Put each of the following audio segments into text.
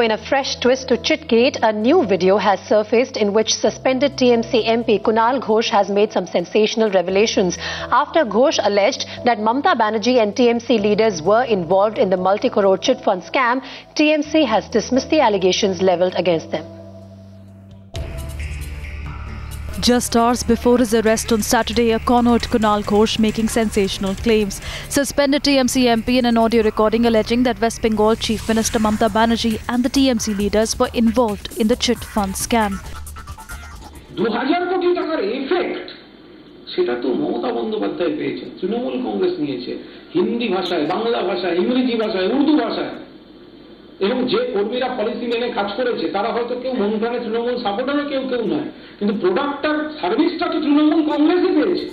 In a fresh twist to Chitgate, a new video has surfaced in which suspended TMC MP Kunal Ghosh has made some sensational revelations. After Ghosh alleged that Mamata Banerjee and TMC leaders were involved in the multi-crore chit fund scam, TMC has dismissed the allegations levelled against them. Just hours before his arrest on Saturday, a cornered Kunal Ghosh making sensational claims. Suspended TMC MP in an audio recording alleging that West Bengal Chief Minister Mamata Banerjee and the TMC leaders were involved in the chit fund scam. সেটা তো মমতা বন্দ্যোপাধ্যায় পেয়েছে তৃণমূল কংগ্রেস নিয়েছে হিন্দি ভাষায় বাংলা ভাষায় ইংরেজি ভাষায় উর্দু ভাষায় এবং যে কর্মীরা পলিসি মেনে কাজ করেছে তারা হয়তো কেউ মন প্রাণে তৃণমূল সাপোর্টারও কেউ কেউ নয় কিন্তু প্রোডাক্টটার সার্ভিসটা তো তৃণমূল কংগ্রেসই পেয়েছে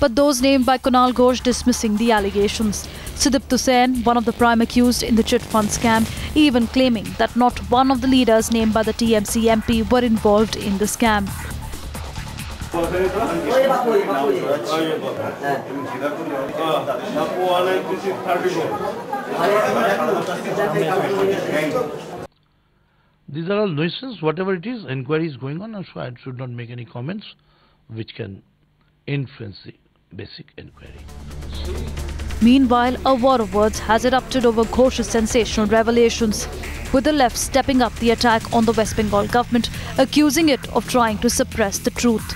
But those named by Kunal Ghosh dismissing the allegations. Sudipto Sen, one of the prime accused in the chit fund scam, even claiming that not one of the leaders named by the TMC MP were involved in the scam. These are all nuisance, whatever it is, inquiry is going on, and so I should not make any comments which can influence the basic inquiry. Meanwhile, a war of words has erupted over Ghosh's sensational revelations, with the left stepping up the attack on the West Bengal government, accusing it of trying to suppress the truth.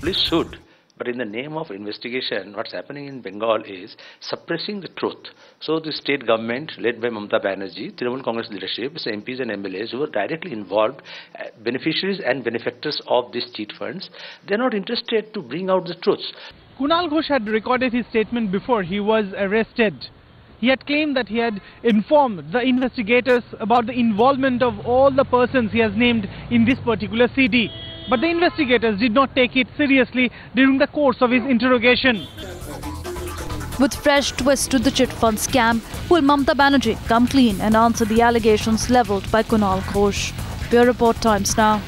Police should, but in the name of investigation, what's happening in Bengal is suppressing the truth. So the state government, led by Mamata Banerjee, Trinamool Congress leadership, MPs and MLAs who were directly involved, uh, beneficiaries and benefactors of these chit funds, they're not interested to bring out the truths. Kunal Ghosh had recorded his statement before he was arrested. He had claimed that he had informed the investigators about the involvement of all the persons he has named in this particular CD. But the investigators did not take it seriously during the course of his interrogation. With fresh twist to the chit fund scam, will Mamata Banerjee come clean and answer the allegations levelled by Kunal Ghosh? Bureau Report Times Now.